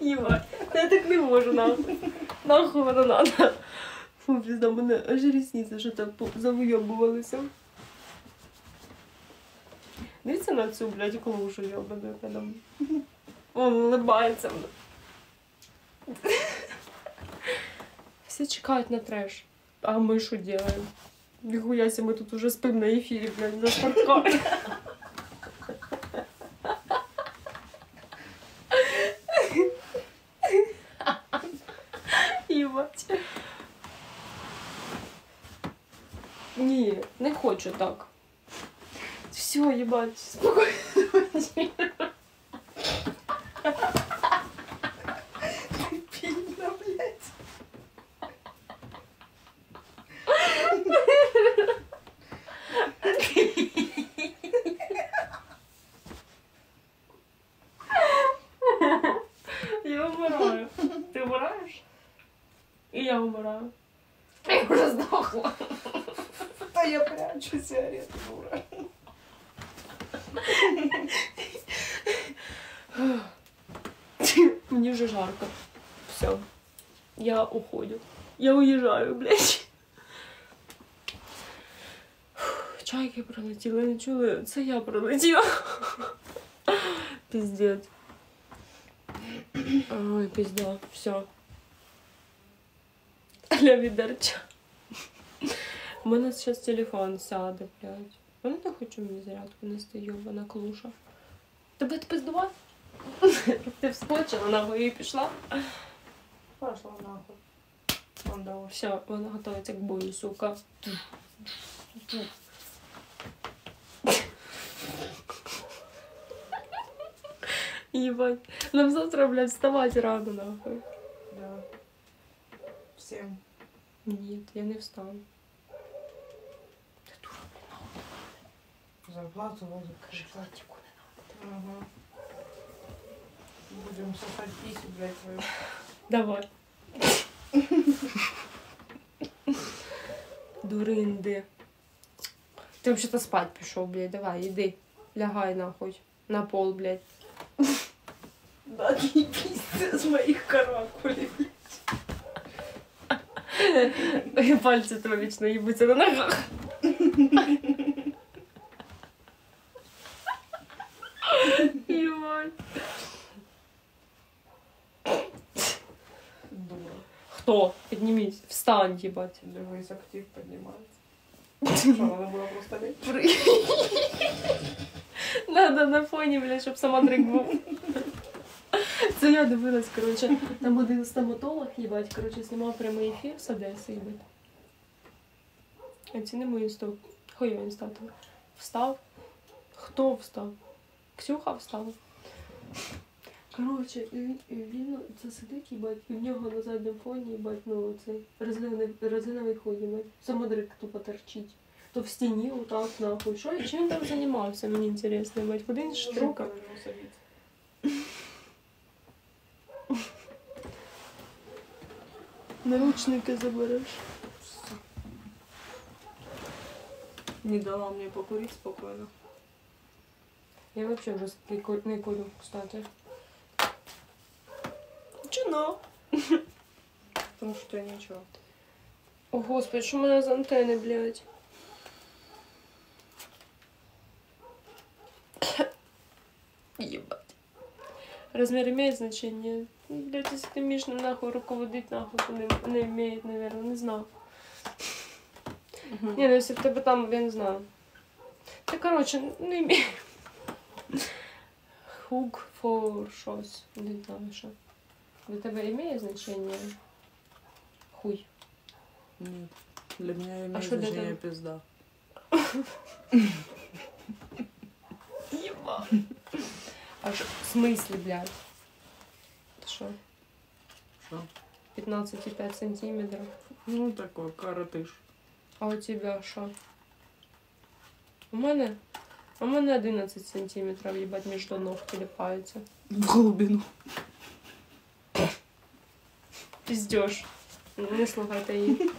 Іва, я так не можу, нахуй. Нахуй воно надо. Фу, пізда, мене аж рісниці що так завойобувалися. Дивіться на цю, блядь, клушу, йобану, яка там. Он улибається. Всі чекають на треш. А ми що? Нихуя себе, мы тут уже спим на эфире, блядь, на спорткаре. Їбать. Ні, не хочу так. Все, їбать, спокійно. І я вмираю. Я уже сдохла. Да я прячу сигарету, дура. Мені вже жарко. Все. Я уходю. Я уїжджаю, блядь. Фух, Чайки пролетіли, не чули. Це я пролетіла. Піздець. Ой, пізда. Все. Для відерча. У мене зараз телефон сяде, блядь. Вони не хочу мені зарядку нести, йобана клуша. Тебе пиздувати? Ти вскочила нахуй і пішла. Пошла нахуй. Он давай. Все, вона готується к бою, сука. Ебать. Нам завтра, блядь, вставать рано, нахуй. Да. Всем. Нет, я не встану. Ти дура, Зарплату возят. кажи Владику не надо. Ага. Будем сосать писю, блядь, твою. Давай. Дуринди. Ти взагалі-то спать пішов, блядь, давай, іди. Лягай нахуй. На пол, блядь. Да, не пиздец с моих каракулей, блядь. Пальці тебе вічно їбуться на ногах. Єбать. Дура. Хто? Підніміть. Встань, їбать. Дивись, актив поднимается. Что, надо было просто лечь? Надо на фоні, блядь, щоб сама дрик був. Це я дивилась, коротше. Там один стоматолог, їбать, коротше, знімав прямий ефір з Одеси, їбать. А ці не мої стоп. Хуй він став. Встав. Хто встав? Ксюха встала. Коротше, він, він це сидить, їбать, і в нього на задньому фоні, їбать, ну цей резиновий, резиновий хуй. Самодрик тупо торчить. То в стіні, отак, нахуй. Що, чим там займався, мені інтересно, їбать. Куди він штрукав? Наручники забереш. Не дала мне покурить спокойно. Я вообще вже не ку- не курю, кстати. Чино. Потому что я ничего. О, господи, що в мене за антени, блядь? Ебать. Размер имеет значение? Блядь, если ты умеешь нахуй руководить, нахуй, не, не имеет, наверное, не знаю. Не, ну если в тебе там, я не знаю. Та, короче, не имеет. Хук for щось. Не знаю, що. Для тебе имеє значение? Хуй. Нет. Для что для значение тебя? пизда. Еба. А що? В смысле, блядь? Ти що? Что? 15,5 сантиметров. Ну, такой коротыш. А у тебя що? У мене? У мене 11 сантиметров, їбать, між ног тіліпається. В глубину. Піздєш. Не слухайте її.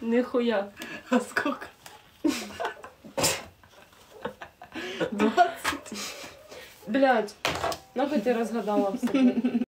Нихуя. А сколько? 20. Блядь, нахуй ти розгадала все. блядь?